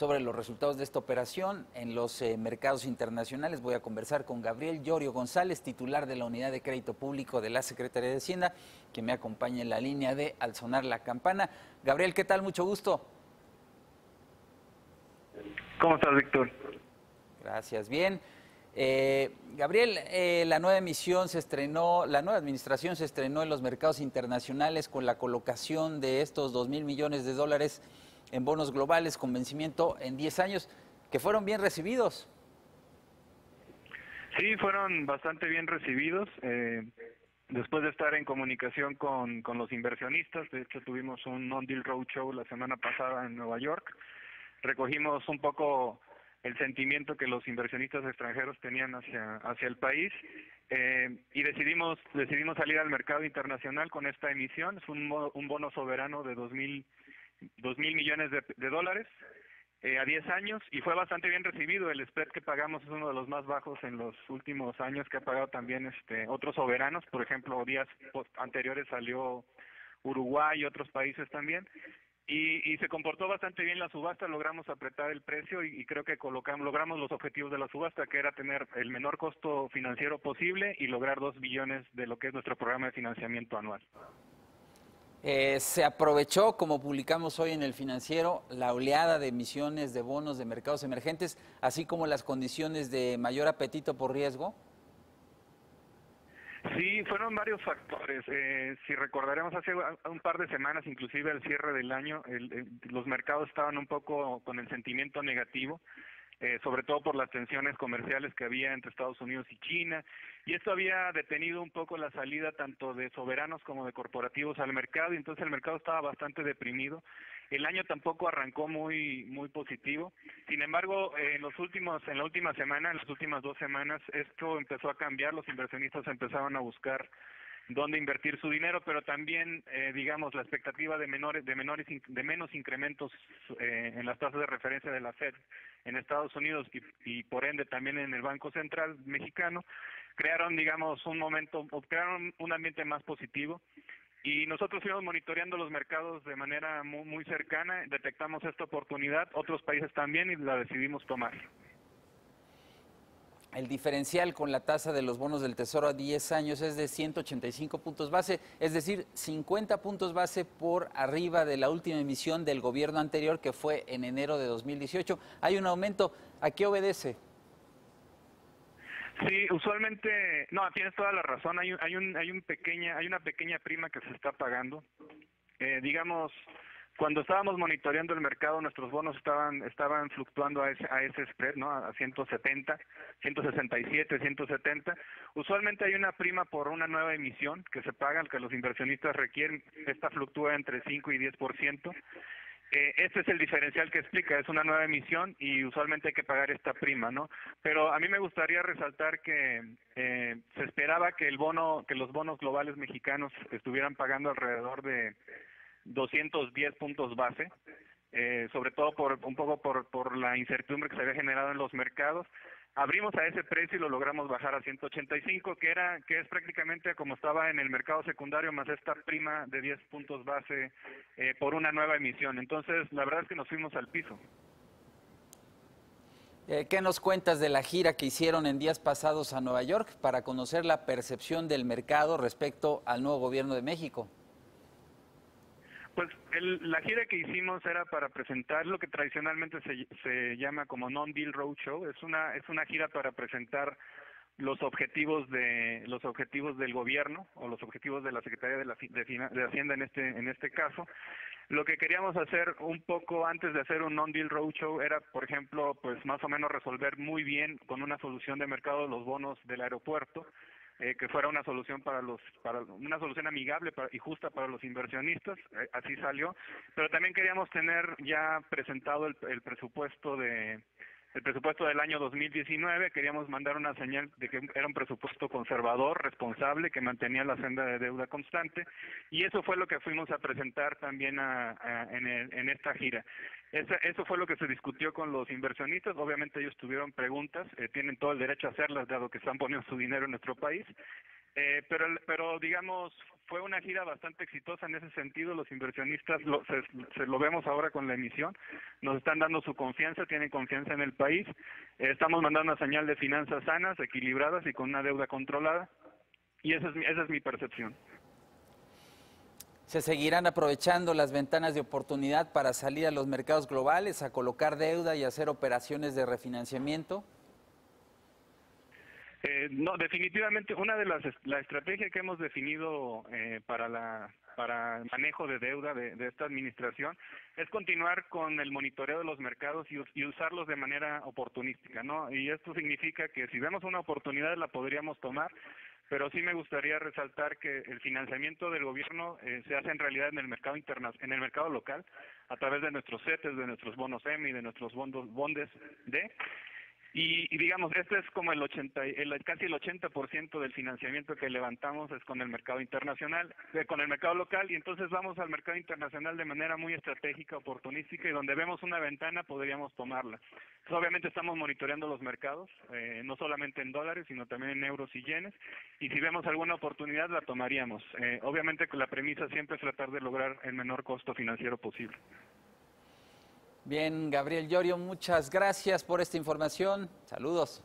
sobre los resultados de esta operación en los eh, mercados internacionales. Voy a conversar con Gabriel Llorio González, titular de la Unidad de Crédito Público de la Secretaría de Hacienda, que me acompaña en la línea de Al Sonar la Campana. Gabriel, ¿qué tal? Mucho gusto. ¿Cómo estás, Víctor? Gracias, bien. Eh, Gabriel, eh, la nueva emisión se estrenó, la nueva administración se estrenó en los mercados internacionales con la colocación de estos 2 mil millones de dólares en bonos globales con vencimiento en 10 años, que fueron bien recibidos. Sí, fueron bastante bien recibidos. Eh, después de estar en comunicación con, con los inversionistas, de hecho tuvimos un non-deal roadshow la semana pasada en Nueva York, recogimos un poco el sentimiento que los inversionistas extranjeros tenían hacia hacia el país eh, y decidimos decidimos salir al mercado internacional con esta emisión es un, un bono soberano de dos mil dos mil millones de, de dólares eh, a 10 años y fue bastante bien recibido. El spread que pagamos es uno de los más bajos en los últimos años que ha pagado también este otros soberanos. Por ejemplo, días anteriores salió Uruguay y otros países también. Y, y, se comportó bastante bien la subasta, logramos apretar el precio y, y, creo que colocamos, logramos los objetivos de la subasta, que era tener el menor costo financiero posible y lograr dos billones de lo que es nuestro programa de financiamiento anual. Eh, se aprovechó, como publicamos hoy en el financiero, la oleada de emisiones de bonos de mercados emergentes, así como las condiciones de mayor apetito por riesgo. Sí, fueron varios factores. Eh, si recordaremos hace un par de semanas, inclusive al cierre del año, el, los mercados estaban un poco con el sentimiento negativo eh, sobre todo por las tensiones comerciales que había entre Estados Unidos y China, y esto había detenido un poco la salida tanto de soberanos como de corporativos al mercado, y entonces el mercado estaba bastante deprimido. El año tampoco arrancó muy muy positivo. Sin embargo, en los últimos en la última semana, en las últimas dos semanas, esto empezó a cambiar, los inversionistas empezaban a buscar dónde invertir su dinero, pero también, eh, digamos, la expectativa de menores, de menores, de menos incrementos eh, en las tasas de referencia de la Fed en Estados Unidos y, y por ende también en el Banco Central mexicano, crearon, digamos, un momento, crearon un ambiente más positivo. Y nosotros fuimos monitoreando los mercados de manera muy, muy cercana, detectamos esta oportunidad, otros países también y la decidimos tomar el diferencial con la tasa de los bonos del Tesoro a 10 años es de 185 puntos base, es decir, 50 puntos base por arriba de la última emisión del gobierno anterior que fue en enero de 2018. Hay un aumento. ¿A qué obedece? Sí, usualmente, no, tienes toda la razón. Hay, hay, un, hay, un pequeña, hay una pequeña prima que se está pagando. Eh, digamos, cuando estábamos monitoreando el mercado, nuestros bonos estaban estaban fluctuando a ese, a ese spread, ¿no? A 170, 167, 170. Usualmente hay una prima por una nueva emisión que se paga, que los inversionistas requieren. Esta fluctúa entre 5 y 10%. Eh, este es el diferencial que explica, es una nueva emisión y usualmente hay que pagar esta prima, ¿no? Pero a mí me gustaría resaltar que eh, se esperaba que el bono, que los bonos globales mexicanos estuvieran pagando alrededor de 210 puntos base, eh, sobre todo por un poco por, por la incertidumbre que se había generado en los mercados. Abrimos a ese precio y lo logramos bajar a 185, que era que es prácticamente como estaba en el mercado secundario más esta prima de 10 puntos base eh, por una nueva emisión. Entonces, la verdad es que nos fuimos al piso. Eh, ¿Qué nos cuentas de la gira que hicieron en días pasados a Nueva York para conocer la percepción del mercado respecto al nuevo gobierno de México? Pues el, la gira que hicimos era para presentar lo que tradicionalmente se, se llama como non-deal roadshow. Es una es una gira para presentar los objetivos de los objetivos del gobierno o los objetivos de la Secretaría de, la, de, de Hacienda en este en este caso. Lo que queríamos hacer un poco antes de hacer un non-deal roadshow era, por ejemplo, pues más o menos resolver muy bien con una solución de mercado los bonos del aeropuerto eh, que fuera una solución para los para una solución amigable para, y justa para los inversionistas eh, así salió. Pero también queríamos tener ya presentado el, el presupuesto de el presupuesto del año 2019 queríamos mandar una señal de que era un presupuesto conservador, responsable, que mantenía la senda de deuda constante y eso fue lo que fuimos a presentar también a, en, el, en esta gira. Esa, eso fue lo que se discutió con los inversionistas, obviamente ellos tuvieron preguntas, eh, tienen todo el derecho a hacerlas dado que están poniendo su dinero en nuestro país Eh, pero, pero digamos, fue una gira bastante exitosa en ese sentido. Los inversionistas lo, se, lo vemos ahora con la emisión. Nos están dando su confianza, tienen confianza en el país. Estamos mandando una señal de finanzas sanas, equilibradas y con una deuda controlada. Y esa es esa es mi percepción. ¿Se seguirán aprovechando las ventanas de oportunidad para salir a los mercados globales, a colocar deuda y hacer operaciones de refinanciamiento? Eh, no, definitivamente una de las la estrategia que hemos definido eh, para la para el manejo de deuda de, esta administración es continuar con el monitoreo de los mercados y, y, usarlos de manera oportunística, ¿no? Y esto significa que si vemos una oportunidad la podríamos tomar, pero sí me gustaría resaltar que el financiamiento del gobierno eh, se hace en realidad en el mercado interna en el mercado local a través de nuestros CETES, de nuestros bonos EMI, de nuestros bondos bondes D y, digamos, este es como el 80, el, casi el 80% del financiamiento que levantamos es con el mercado internacional, eh, con el mercado local, y entonces vamos al mercado internacional de manera muy estratégica, oportunística, y donde vemos una ventana podríamos tomarla. obviamente estamos monitoreando los mercados, eh, no solamente en dólares, sino también en euros y yenes, y si vemos alguna oportunidad la tomaríamos. Eh, obviamente la premisa siempre es tratar de lograr el menor costo financiero posible. Bien, Gabriel Llorio, muchas gracias por esta información. Saludos.